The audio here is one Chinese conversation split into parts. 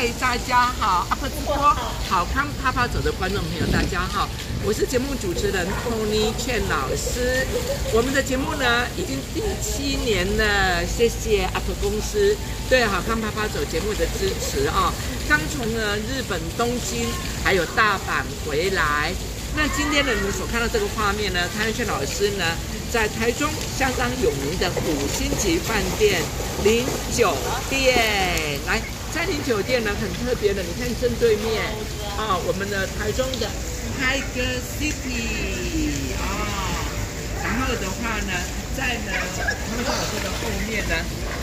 嗨，大家好阿婆直播好康啪啪走的观众朋友，大家好，我是节目主持人 Tony 劝老师。我们的节目呢已经第七年了，谢谢阿婆公司对好康啪啪走节目的支持啊。刚从呢日本东京还有大阪回来，那今天呢你们所看到这个画面呢，汤劝老师呢在台中相当有名的五星级饭店零酒店来。三林酒店呢很特别的，你看正对面啊，我们的台中的 Tiger City 啊，然后的话呢，在呢康老师的后面呢，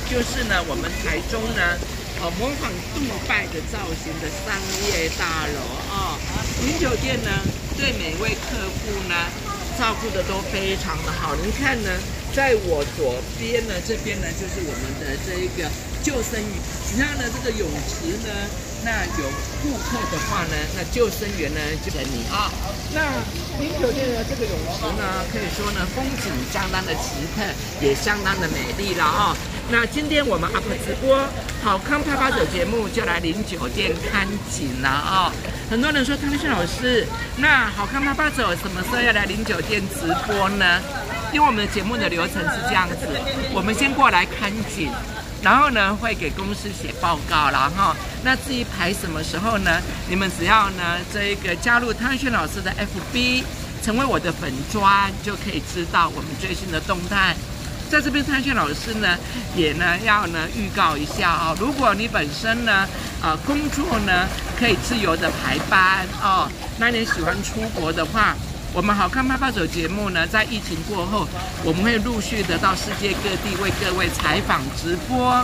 就是呢我们台中呢，呃模仿杜拜的造型的商业大楼啊，林酒店呢对每位客户呢照顾的都非常的好，您看呢，在我左边呢这边呢就是我们的这一个。救生员，只要呢这个泳池呢，那有顾客的话呢，那救生员呢就等你啊。那林酒店的这个泳池呢，可以说呢风景相当的奇特，也相当的美丽了啊。那今天我们 UP 直播好康拍拍走节目就来林酒店看景了啊。很多人说康轩老师，那好康拍拍走什么时候要来林酒店直播呢？因为我们的节目的流程是这样子，我们先过来看景。然后呢，会给公司写报告然后那至于排什么时候呢？你们只要呢，这一个加入汤轩老师的 FB，成为我的粉砖，就可以知道我们最新的动态。在这边，汤轩老师呢，也呢要呢预告一下哦。如果你本身呢，呃，工作呢可以自由的排班哦，那你喜欢出国的话。我们好看拍拍走节目呢，在疫情过后，我们会陆续的到世界各地为各位采访直播。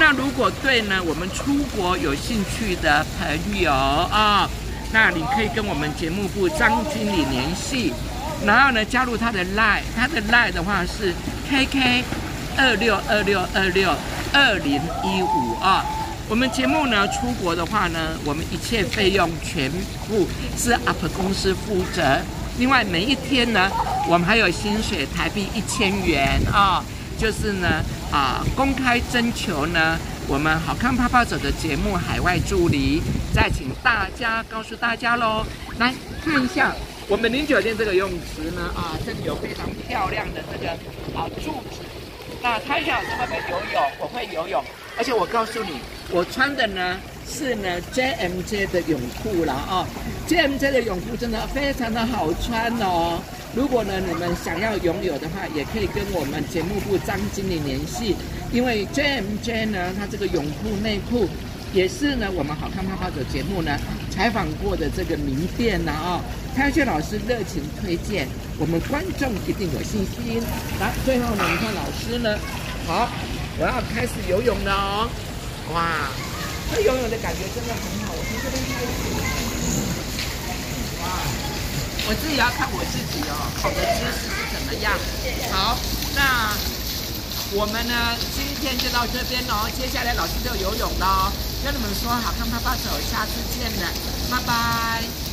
那如果对呢，我们出国有兴趣的朋友啊，那你可以跟我们节目部张经理联系，然后呢加入他的 line，他的 line 的话是 KK 二六二六二六二零一五啊。我们节目呢出国的话呢，我们一切费用全部是 UP 公司负责。另外每一天呢，我们还有薪水台币一千元啊，就是呢啊公开征求呢，我们好看泡泡走的节目海外助理，再请大家告诉大家喽，来看一下我们林酒店这个泳池呢啊，这里有非常漂亮的这个啊柱子，那他想会不会游泳？我会游泳，而且我告诉你，我穿的呢。是呢，JMJ 的泳裤了啊，JMJ 的泳裤真的非常的好穿哦。如果呢你们想要拥有的话，也可以跟我们节目部张经理联系，因为 JMJ 呢，它这个泳裤内裤也是呢我们好看泡泡的节目呢采访过的这个名店呢啊，开学老师热情推荐，我们观众一定有信心。来，最后呢，你看老师呢，好，我要开始游泳了哦，哇！这游泳的感觉真的很好，我从这边开始。哇，我自己要看我自己哦，好的姿势是怎么样？好，那我们呢，今天就到这边喽。接下来老师就游泳喽，跟你们说好看，爸爸走，下次见了，拜拜。